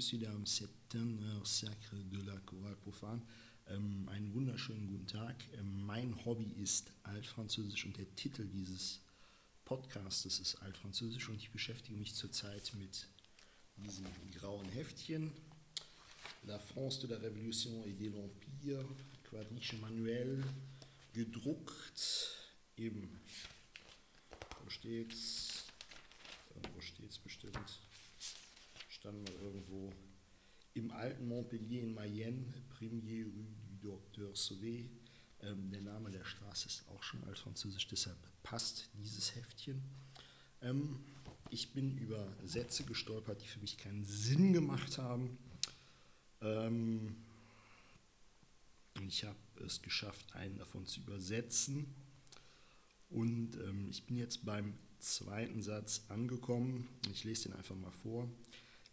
après-midi, Monsieur, dames, c'est un Sacre de la Chorale Profane. Ähm, einen wunderschönen guten Tag. Ähm, mein Hobby ist Altfranzösisch und der Titel dieses Podcastes ist Altfranzösisch und ich beschäftige mich zurzeit mit diesem grauen Heftchen. La France de la Révolution et de l'Empire, Quadriche manuell, gedruckt, eben, wo steht's? Wo steht's bestimmt? Stand mal irgendwo im alten Montpellier in Mayenne, Premier Rue du Docteur Sauvé. Ähm, der Name der Straße ist auch schon altfranzösisch, deshalb passt dieses Heftchen. Ähm, ich bin über Sätze gestolpert, die für mich keinen Sinn gemacht haben. Ähm, ich habe es geschafft, einen davon zu übersetzen. Und ähm, ich bin jetzt beim zweiten Satz angekommen. Ich lese den einfach mal vor.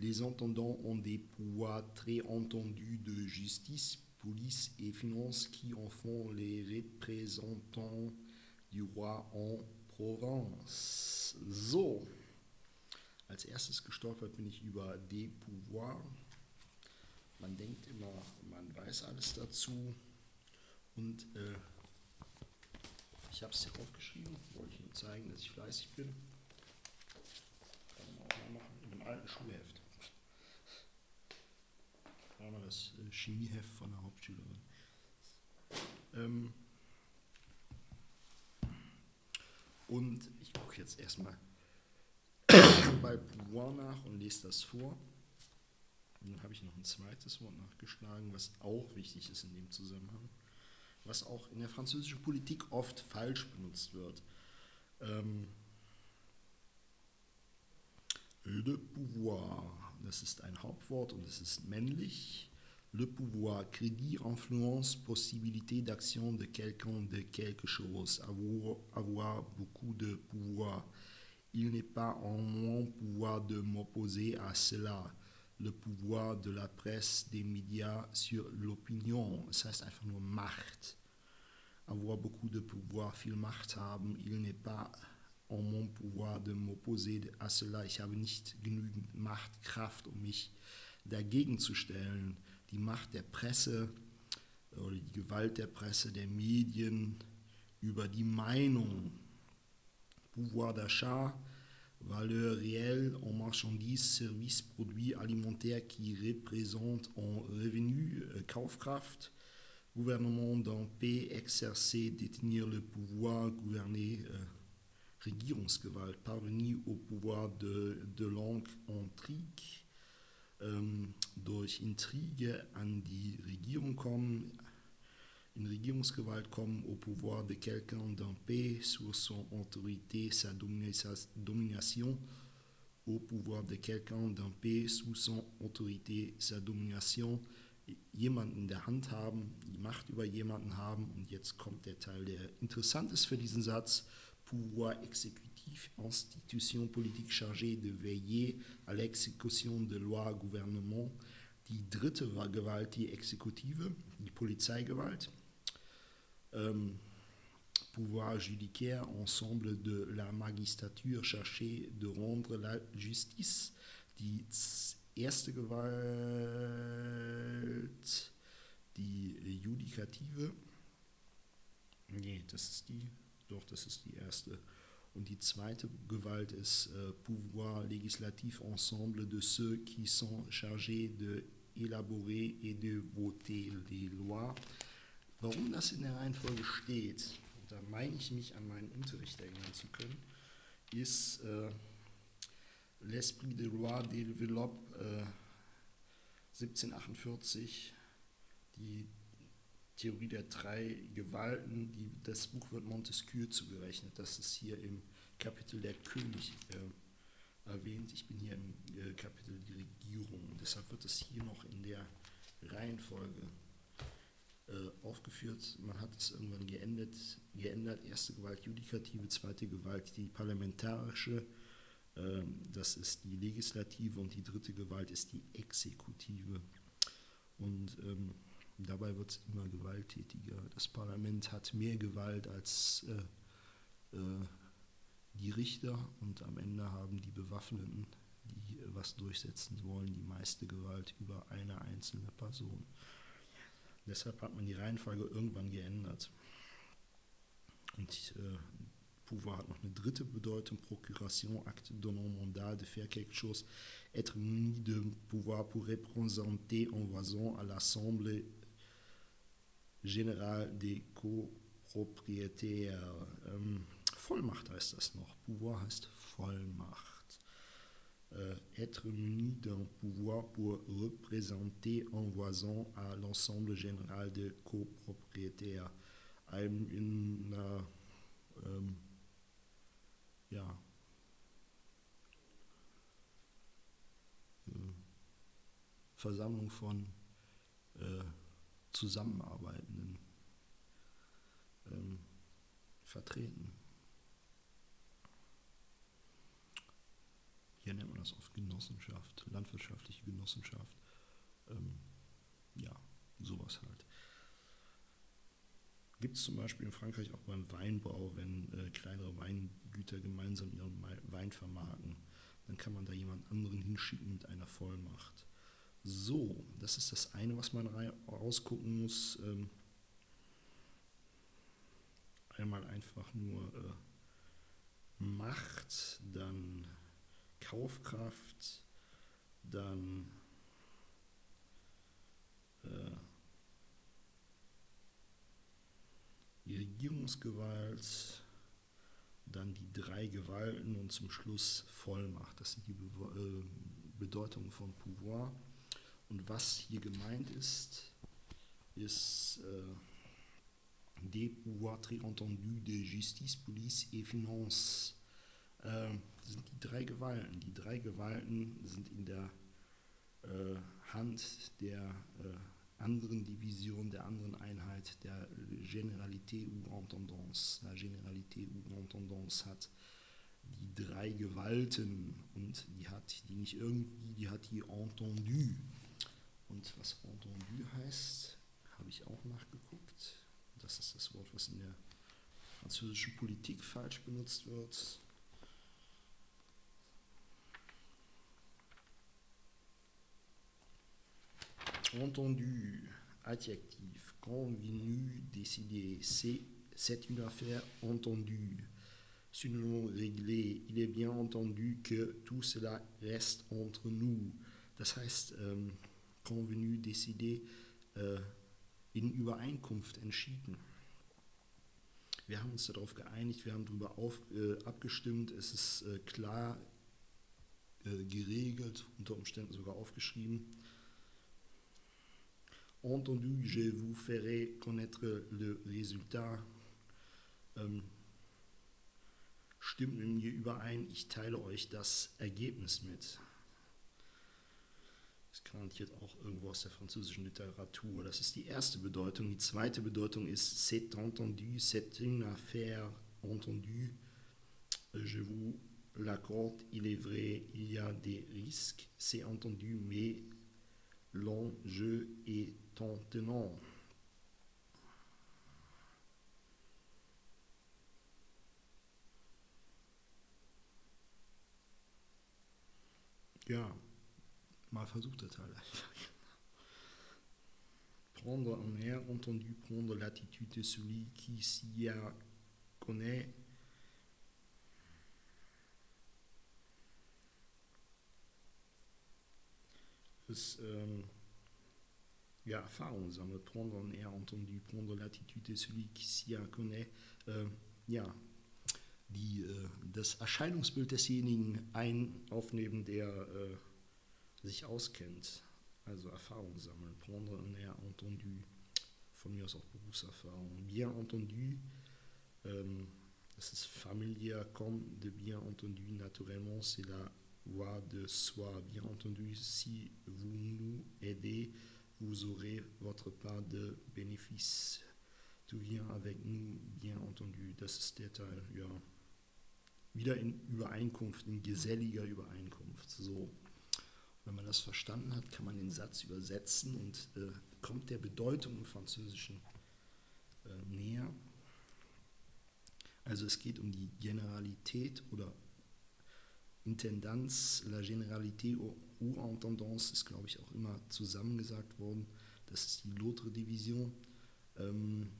Les entendants ont des pouvoirs très entendus de justice, police et finance qui en font les représentants du roi en Provence. So, als erstes gestolpert bin ich über des pouvoirs. Man denkt immer, man weiß alles dazu. Und äh, ich habe es hier aufgeschrieben, wollte ich Ihnen zeigen, dass ich fleißig bin. Kann man auch mal machen, in einem alten Schulheft mal das äh, Chemieheft von der Hauptschülerin. Ähm und ich gucke jetzt erstmal bei Pouvoir nach und lese das vor. Und dann habe ich noch ein zweites Wort nachgeschlagen, was auch wichtig ist in dem Zusammenhang, was auch in der französischen Politik oft falsch benutzt wird. Ähm Le pouvoir das ist ein Hauptwort und es ist männlich. Le pouvoir, crédit, influence, possibilité d'action de quelqu'un, de quelque chose, avoir, beaucoup de pouvoir. Il n'est pas en mon pouvoir de m'opposer à cela. Le pouvoir de la presse, des médias sur l'opinion, das heißt einfach nur Macht. Avoir beaucoup de pouvoir, viel Macht haben, il n'est pas en mon pouvoir de m'opposer à cela. Ich habe nicht genügend Macht, Kraft, um mich dagegen zu stellen. Die Macht der Presse oder die Gewalt der Presse, der Medien über die Meinung. Pouvoir d'achat, valeur réelle en marchandises, services, produits alimentaires qui représentent en revenu, euh, Kaufkraft. Gouvernement d'un pays exercer, détenir le pouvoir, gouverner. Euh, Regierungsgewalt, parvenir au pouvoir de, de langue intrigue, ähm, durch Intrige an die Regierung kommen, in Regierungsgewalt kommen, au pouvoir de quelqu'un d'un pays, sur son autorité, sa domination, au pouvoir de quelqu'un d'un pays, sous son autorité, sa domination, jemanden in der Hand haben, die Macht über jemanden haben. Und jetzt kommt der Teil, der interessant ist für diesen Satz pouvoir exécutif, institution politique chargée de veiller à l'exécution de lois gouvernement. Die dritte Gewalt, die Exekutive, die Polizeigewalt. Ähm, pouvoir judiciaire, ensemble de la magistrature chargée de rendre la justice. Die erste Gewalt, die Judikative. Nee, das ist die doch, das ist die erste. Und die zweite Gewalt ist äh, Pouvoir législatif ensemble de ceux qui sont chargés de élaborer et de voter les lois. Warum das in der Reihenfolge steht, da meine ich mich an meinen Unterricht erinnern zu können, ist äh, L'Esprit de loi développe äh, 1748, die Theorie der drei Gewalten, die, das Buch wird Montesquieu zugerechnet. Das ist hier im Kapitel der König äh, erwähnt. Ich bin hier im äh, Kapitel die Regierung. Deshalb wird es hier noch in der Reihenfolge äh, aufgeführt. Man hat es irgendwann geändert, geändert. Erste Gewalt Judikative, zweite Gewalt die parlamentarische. Ähm, das ist die Legislative und die dritte Gewalt ist die Exekutive. Und ähm, Dabei wird es immer gewalttätiger. Das Parlament hat mehr Gewalt als äh, äh, die Richter und am Ende haben die Bewaffneten, die was durchsetzen. Wollen die meiste Gewalt über eine einzelne Person. Deshalb hat man die Reihenfolge irgendwann geändert. Und äh, pouvoir hat noch eine dritte Bedeutung, Procuration, acte donnant mandat de faire quelque chose, être muni de pouvoir pour représenter en voisin à l'Assemblée générale des copropriétaires. Ähm, Vollmacht heißt das noch. Pouvoir heißt Vollmacht. Äh, être muni d'un pouvoir pour représenter en voisin à l'ensemble général des copropriétaires. Einem in einer ähm, ja, äh, Versammlung von äh, Zusammenarbeitenden ähm, vertreten. Hier nennt man das oft Genossenschaft, landwirtschaftliche Genossenschaft. Ähm, ja, sowas halt. Gibt es zum Beispiel in Frankreich auch beim Weinbau, wenn äh, kleinere Weingüter gemeinsam ihren Wein vermarkten, dann kann man da jemand anderen hinschicken mit einer Vollmacht. So, das ist das eine, was man rausgucken muss. Ähm, einmal einfach nur äh, Macht, dann Kaufkraft, dann äh, die Regierungsgewalt, dann die drei Gewalten und zum Schluss Vollmacht. Das sind die Be äh, Bedeutungen von Pouvoir. Und was hier gemeint ist, ist äh, des pouvoirs très entendus de Justice, Police et Finance. Äh, sind die drei Gewalten. Die drei Gewalten sind in der äh, Hand der äh, anderen Division, der anderen Einheit, der Generalité ou Entendance. La Generalité ou Entendance hat die drei Gewalten und die hat die nicht irgendwie, die hat die Entendu. Und was Entendu heißt, habe ich auch nachgeguckt. Das ist das Wort, was in der französischen Politik falsch benutzt wird. entendu, adjectif, convenu, décidé, c'est une affaire entendue. Synonyme réglé, il est bien entendu que tout cela reste entre nous. Ähm, convenu, décidé, äh, in Übereinkunft entschieden. Wir haben uns darauf geeinigt, wir haben darüber auf, äh, abgestimmt, es ist äh, klar äh, geregelt, unter Umständen sogar aufgeschrieben. Entendu, je vous ferai connaître le résultat. Ähm, stimmt mit mir überein, ich teile euch das Ergebnis mit. Das garantiert auch irgendwo aus der französischen Literatur. Das ist die erste Bedeutung. Die zweite Bedeutung ist c'est entendu, c'est une affaire entendue. Je vous l'accorde, il est vrai, il y a des risques, c'est entendu, mais l'enjeu est tenant. Ja, mal versucht das halt einfach. Prendre en air, entendu prendre l'attitude de celui qui s'y a connaît. Das, ähm, ja, Erfahrung sammelt, prendre en air, entendu prendre l'attitude de celui qui s'y a connaît. Äh, ja, die, äh, das Erscheinungsbild desjenigen ein aufnehmen, der äh, sich auskennt, also Erfahrung sammeln, prendre en air, entendu, von mir aus auch Berufserfahrung, bien entendu, ähm, das ist familier, comme de bien entendu, naturellement, c'est la voix de soi, bien entendu, si vous nous aidez, vous aurez votre part de bénéfice. Du viens avec nous, bien entendu, das ist der Teil, ja. Wieder in Übereinkunft, in geselliger Übereinkunft, so. Wenn man das verstanden hat, kann man den Satz übersetzen und äh, kommt der Bedeutung im Französischen äh, näher. Also es geht um die Generalität oder Intendance, la Généralité ou Intendance ist, glaube ich, auch immer zusammengesagt worden. Das ist die Lothar-Division. Ähm,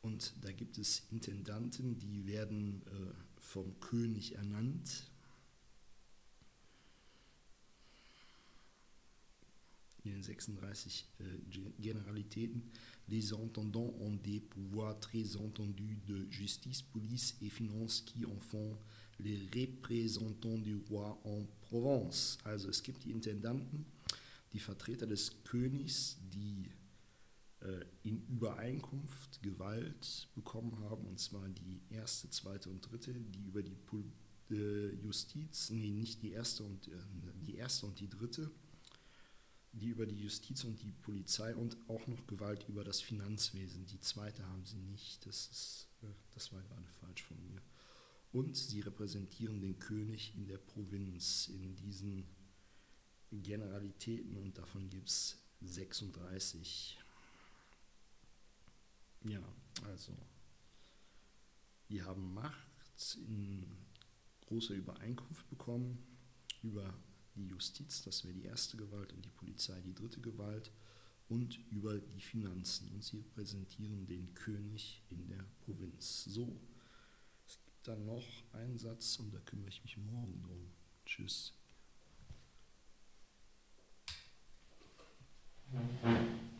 und da gibt es Intendanten, die werden äh, vom König ernannt. In den 36 äh, Generalitäten. Les intendants ont des pouvoirs très entendus de justice, police et finance qui en font les représentants du roi en Provence. Also es gibt die Intendanten, die Vertreter des Königs, die in Übereinkunft Gewalt bekommen haben, und zwar die erste, zweite und dritte, die über die Pol äh, Justiz, nee, nicht die erste und äh, die erste und die dritte, die über die Justiz und die Polizei und auch noch Gewalt über das Finanzwesen. Die zweite haben sie nicht. Das, ist, äh, das war gerade falsch von mir. Und sie repräsentieren den König in der Provinz, in diesen Generalitäten und davon gibt es 36 ja, also wir haben Macht in großer Übereinkunft bekommen über die Justiz, das wäre die erste Gewalt, und die Polizei die dritte Gewalt, und über die Finanzen. Und sie präsentieren den König in der Provinz. So, es gibt dann noch einen Satz und da kümmere ich mich morgen drum. Tschüss. Mhm.